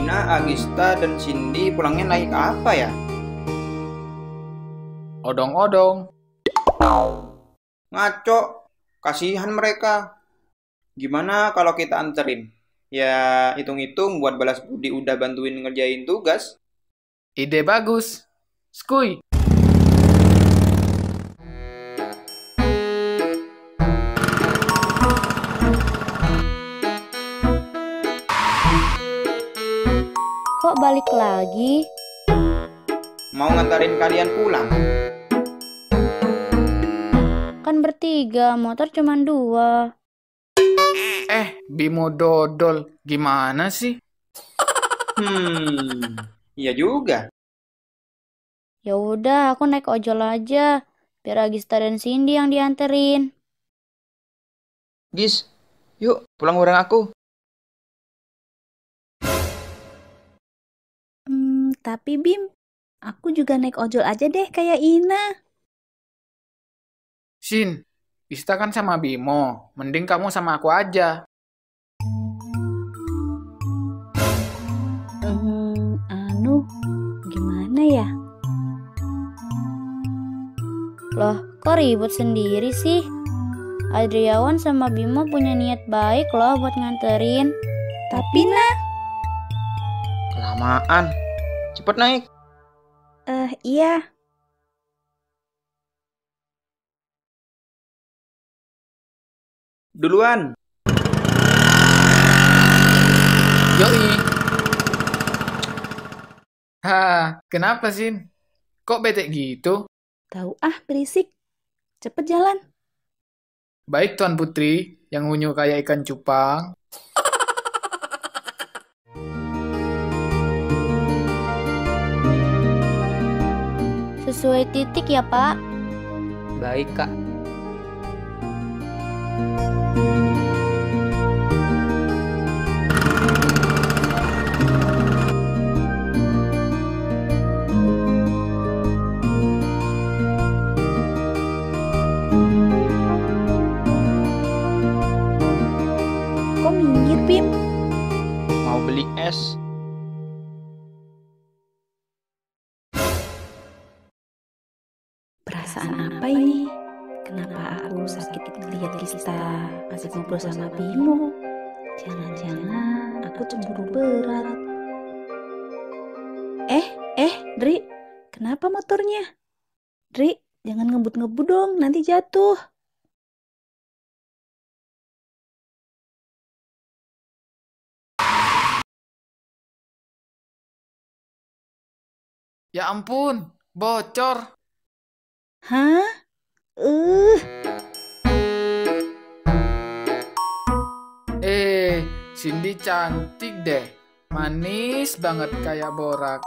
Agista dan Cindy pulangnya naik apa ya? Odong-odong. Ngaco, kasihan mereka. Gimana kalau kita anterin? Ya, hitung-hitung buat balas budi udah bantuin ngerjain tugas. Ide bagus. Skuy. Balik lagi? Mau ngantarin kalian pulang? Kan bertiga, motor cuma dua. Eh, Bimo dodol. Gimana sih? Hmm, iya juga. Ya udah, aku naik ojol aja. Biar Agista dan Cindy yang dianterin. Gis, yuk pulang bareng aku. Tapi Bim, aku juga naik ojol aja deh kayak Ina. Sin, Ista kan sama Bimo. Mending kamu sama aku aja. Hmm, anu, gimana ya? Loh, kok ribut sendiri sih? Adriawan sama Bimo punya niat baik loh buat nganterin. Tapi nah, Kelamaan. Cepet naik. eh iya, Duluan. Yoi. Ha, kenapa Sin? Kok bete gitu? tahu ah berisik. Cepet jalan. Baik Tuan Putri, yang unyu kayak ikan cupang. Sesuai titik ya, Pak. Baik, Kak. Kok minggir Bim? Mau beli es? Ini? Kenapa aku sakit lihat Gista masih ngobrol sama Bimo? Jangan-jangan aku cemburu berat. Eh, eh, Dri, kenapa motornya? Dri, jangan ngebut-ngebut dong, nanti jatuh. Ya ampun, bocor. Hah? Eh, Eh, Cindy cantik deh. Manis banget kayak borak.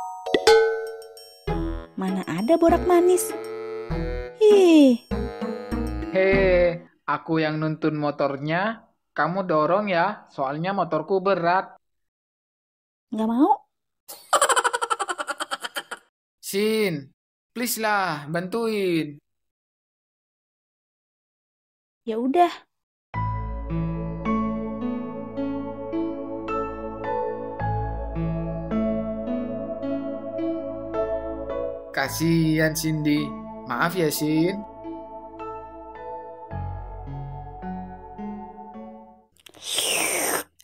mana ada borak manis? Ih, Hei, aku yang nuntun motornya. Kamu dorong ya, soalnya motorku berat. nggak mau? Sin, please lah, bantuin. Ya udah, Kasihan Cindy. Maaf ya, Sin.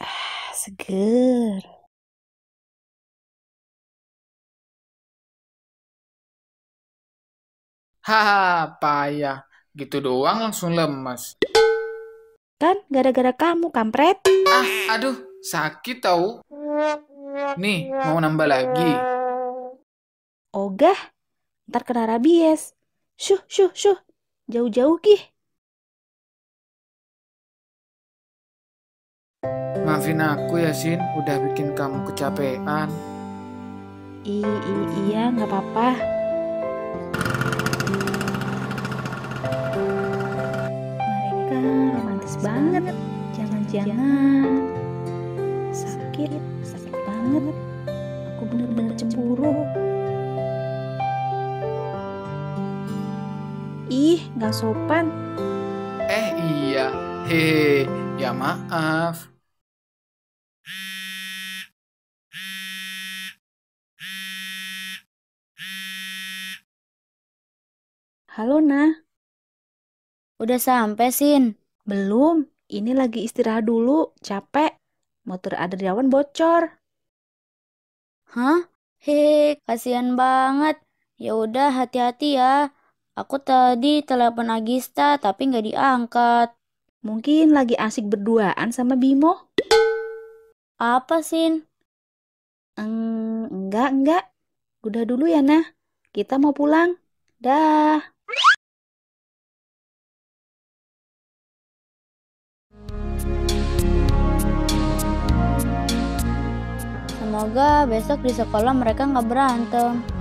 ah, seger. Haha, payah. Gitu doang langsung lemas. Kan gara-gara kamu, kampret. Ah, aduh, sakit tahu. Nih, mau nambah lagi. Ogah, ntar kena rabies. Syuh, syuh, syuh. Jauh-jauh, Gih. Maafin aku ya, Sin. Udah bikin kamu kecapean. I, i- iya, nggak apa-apa. Mereka romantis banget. Jangan-jangan sakit, sakit banget. Aku bener-bener cemburu. Ih, gak sopan. Eh iya, hehe, ya maaf. Halo, Nah. Udah sampai, Sin. Belum. Ini lagi istirahat dulu. Capek. Motor Adriawan bocor. Hah? Hehe, kasihan banget. Ya udah, hati-hati ya. Aku tadi telepon Agista tapi nggak diangkat. Mungkin lagi asik berduaan sama Bimo. Apa, Sin? Eng, enggak, enggak. Udah dulu ya, Nah. Kita mau pulang. Dah. Semoga besok di sekolah mereka nggak berantem.